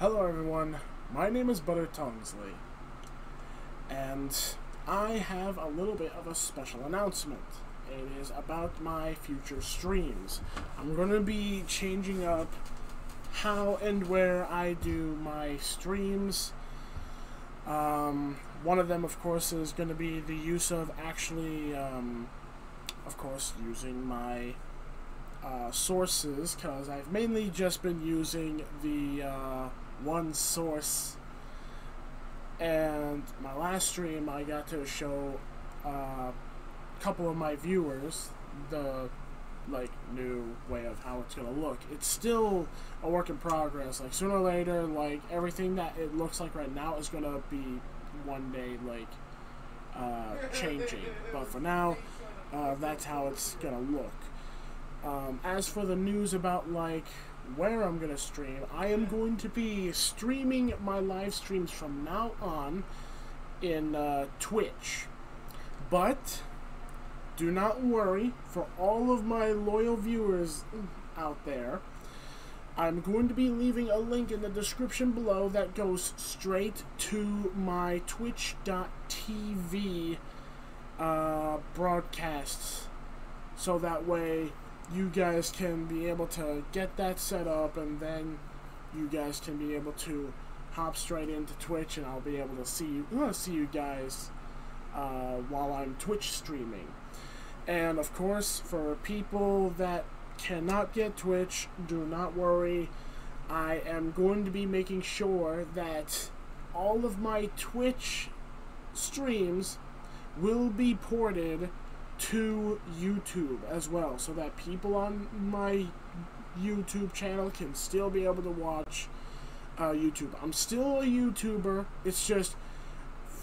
Hello everyone, my name is Butter Tongsly, and I have a little bit of a special announcement. It is about my future streams. I'm going to be changing up how and where I do my streams. Um, one of them, of course, is going to be the use of actually, um, of course, using my uh, sources, because I've mainly just been using the uh, one source. And my last stream, I got to show uh, a couple of my viewers the like new way of how it's gonna look. It's still a work in progress. Like sooner or later, like everything that it looks like right now is gonna be one day like uh, changing. But for now, uh, that's how it's gonna look. Um, as for the news about like where I'm gonna stream, I am going to be streaming my live streams from now on in uh, Twitch. But do not worry for all of my loyal viewers out there. I'm going to be leaving a link in the description below that goes straight to my twitch.tv uh, broadcasts. So that way you guys can be able to get that set up and then you guys can be able to hop straight into Twitch and I'll be able to see you, see you guys uh, while I'm Twitch streaming. And of course, for people that cannot get Twitch, do not worry. I am going to be making sure that all of my Twitch streams will be ported to YouTube as well, so that people on my YouTube channel can still be able to watch uh, YouTube. I'm still a YouTuber. It's just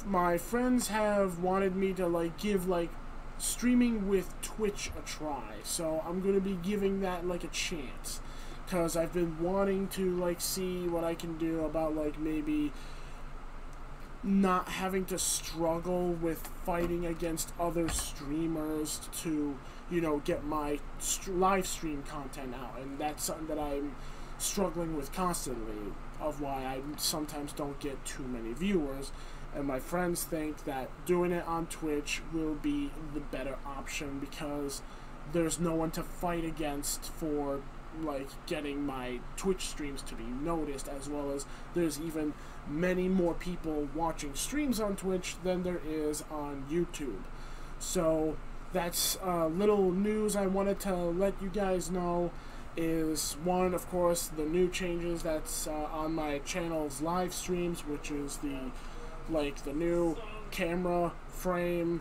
my friends have wanted me to like give like streaming with Twitch a try. So I'm to be giving that like a chance cuz I've been wanting to like see what I can do about like maybe not having to struggle with fighting against other streamers to, you know, get my st live stream content out. And that's something that I'm struggling with constantly of why I sometimes don't get too many viewers and my friends think that doing it on Twitch will be the better option because there's no one to fight against for like getting my Twitch streams to be noticed as well as there's even many more people watching streams on Twitch than there is on YouTube. So that's uh, little news I wanted to let you guys know is one of course the new changes that's uh, on my channel's live streams which is the like the new camera frame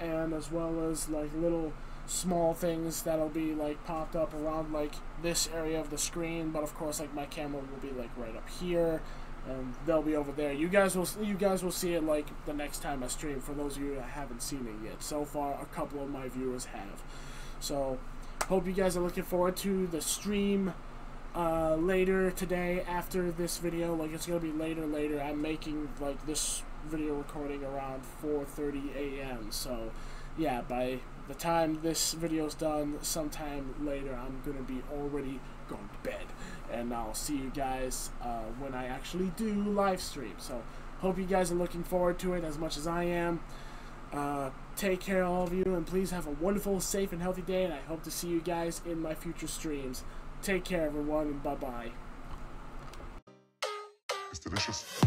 and as well as like little small things that'll be like popped up around like this area of the screen but of course like my camera will be like right up here and they'll be over there. You guys will you guys will see it like the next time I stream for those of you that haven't seen it yet. So far a couple of my viewers have. So hope you guys are looking forward to the stream uh, later today after this video. Like it's gonna be later later. I'm making like this video recording around 4:30 a.m. So, yeah, by the time this video's done, sometime later, I'm gonna be already going to bed, and I'll see you guys uh, when I actually do live stream. So, hope you guys are looking forward to it as much as I am. Uh, take care, all of you, and please have a wonderful, safe, and healthy day. And I hope to see you guys in my future streams. Take care, everyone, and bye bye. It's delicious.